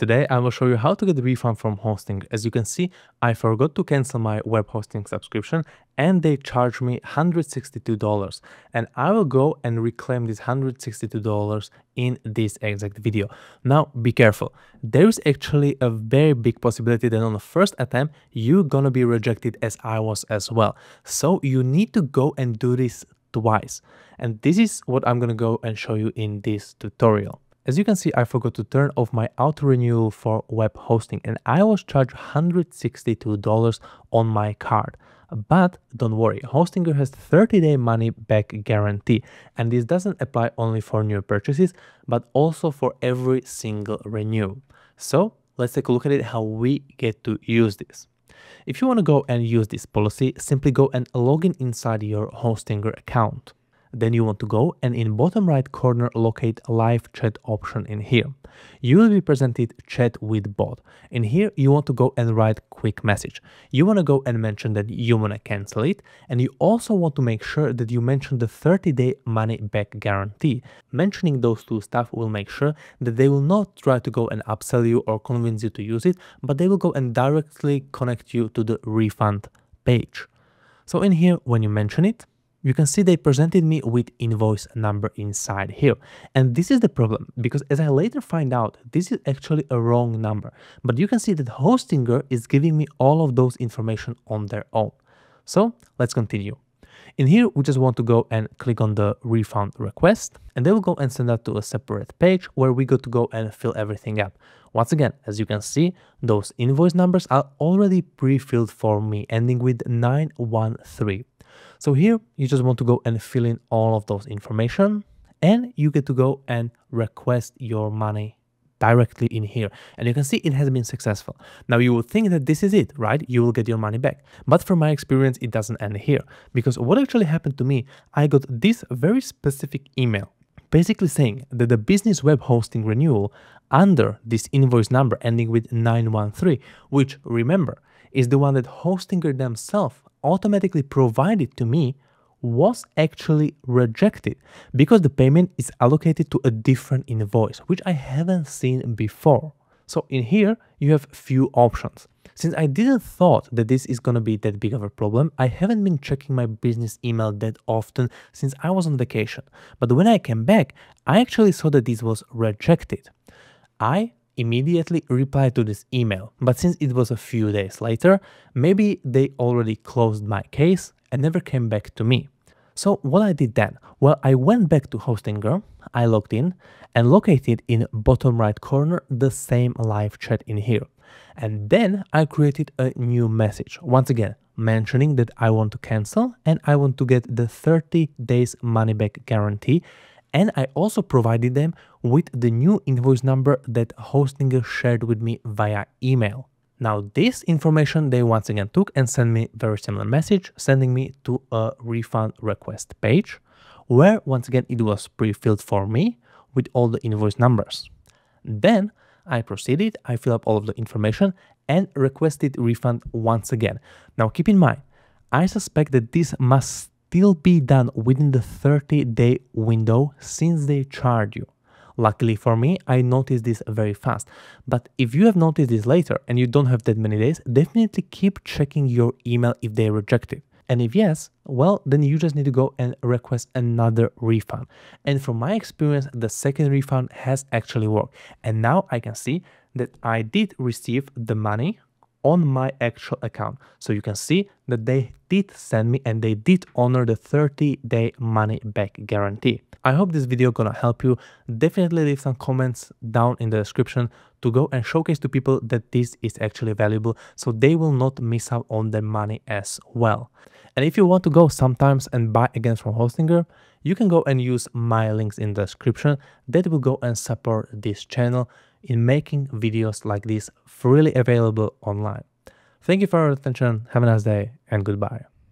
Today I will show you how to get a refund from Hostinger. As you can see, I forgot to cancel my web hosting subscription and they charged me $162 and I will go and reclaim this $162 in this exact video. Now be careful, there is actually a very big possibility that on the first attempt you're gonna be rejected as I was as well. So you need to go and do this twice and this is what I'm gonna go and show you in this tutorial. As you can see, I forgot to turn off my auto renewal for web hosting and I was charged $162 on my card. But don't worry, Hostinger has 30 day money back guarantee and this doesn't apply only for new purchases but also for every single renew. So let's take a look at it how we get to use this. If you want to go and use this policy, simply go and log in inside your Hostinger account. Then you want to go and in bottom right corner locate live chat option in here. You will be presented chat with bot. In here you want to go and write quick message. You want to go and mention that you want to cancel it and you also want to make sure that you mention the 30 day money back guarantee. Mentioning those two stuff will make sure that they will not try to go and upsell you or convince you to use it, but they will go and directly connect you to the refund page. So in here, when you mention it, you can see they presented me with invoice number inside here. And this is the problem because as I later find out, this is actually a wrong number. But you can see that Hostinger is giving me all of those information on their own. So let's continue. In here, we just want to go and click on the refund request and they will go and send that to a separate page where we go to go and fill everything up. Once again, as you can see, those invoice numbers are already pre-filled for me ending with 913. So here you just want to go and fill in all of those information and you get to go and request your money directly in here and you can see it has been successful. Now you would think that this is it, right? You will get your money back. But from my experience, it doesn't end here because what actually happened to me, I got this very specific email basically saying that the business web hosting renewal under this invoice number ending with 913, which remember is the one that Hostinger themselves automatically provided to me was actually rejected because the payment is allocated to a different invoice, which I haven't seen before. So in here, you have few options. Since I didn't thought that this is gonna be that big of a problem, I haven't been checking my business email that often since I was on vacation. But when I came back, I actually saw that this was rejected. I immediately replied to this email, but since it was a few days later, maybe they already closed my case and never came back to me. So what I did then? Well, I went back to Hostinger, I logged in and located in bottom right corner the same live chat in here. And then I created a new message, once again, mentioning that I want to cancel and I want to get the 30 days money back guarantee and I also provided them with the new invoice number that Hostinger shared with me via email. Now this information they once again took and sent me very similar message sending me to a refund request page where once again it was pre-filled for me with all the invoice numbers. Then I proceeded, I fill up all of the information and requested refund once again. Now keep in mind, I suspect that this must still be done within the 30 day window since they charge you. Luckily for me, I noticed this very fast. But if you have noticed this later and you don't have that many days, definitely keep checking your email if they reject it. And if yes, well, then you just need to go and request another refund. And from my experience, the second refund has actually worked. And now I can see that I did receive the money on my actual account. So you can see that they did send me and they did honor the 30 day money back guarantee. I hope this video gonna help you. Definitely leave some comments down in the description to go and showcase to people that this is actually valuable so they will not miss out on their money as well. And if you want to go sometimes and buy again from Hostinger, you can go and use my links in the description that will go and support this channel in making videos like this freely available online. Thank you for your attention, have a nice day, and goodbye.